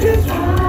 just want